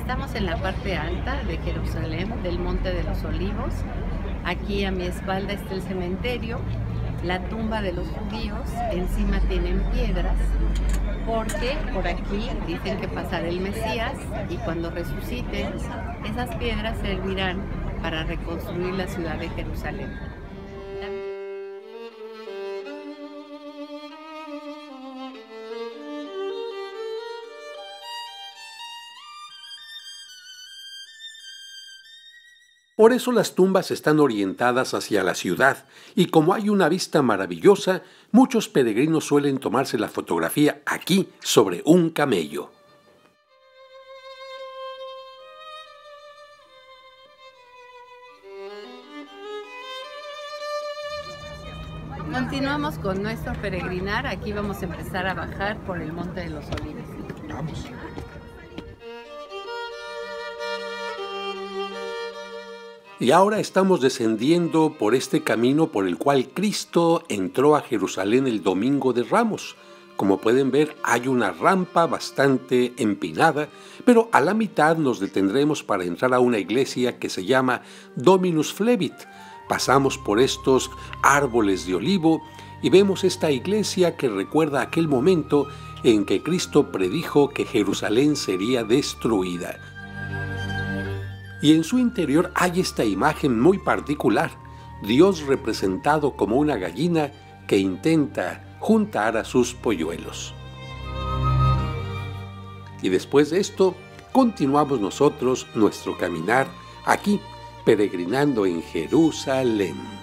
Estamos en la parte alta de Jerusalén, del Monte de los Olivos. Aquí a mi espalda está el cementerio, la tumba de los judíos, encima tienen piedras, porque por aquí dicen que pasará el Mesías y cuando resuciten, esas piedras servirán para reconstruir la ciudad de Jerusalén. Por eso las tumbas están orientadas hacia la ciudad, y como hay una vista maravillosa, muchos peregrinos suelen tomarse la fotografía aquí, sobre un camello. Continuamos con nuestro peregrinar. Aquí vamos a empezar a bajar por el Monte de los Olivos. Y ahora estamos descendiendo por este camino por el cual Cristo entró a Jerusalén el domingo de Ramos. Como pueden ver, hay una rampa bastante empinada, pero a la mitad nos detendremos para entrar a una iglesia que se llama Dominus Flevit. Pasamos por estos árboles de olivo y vemos esta iglesia que recuerda aquel momento en que Cristo predijo que Jerusalén sería destruida y en su interior hay esta imagen muy particular, Dios representado como una gallina que intenta juntar a sus polluelos. Y después de esto, continuamos nosotros nuestro caminar aquí, peregrinando en Jerusalén.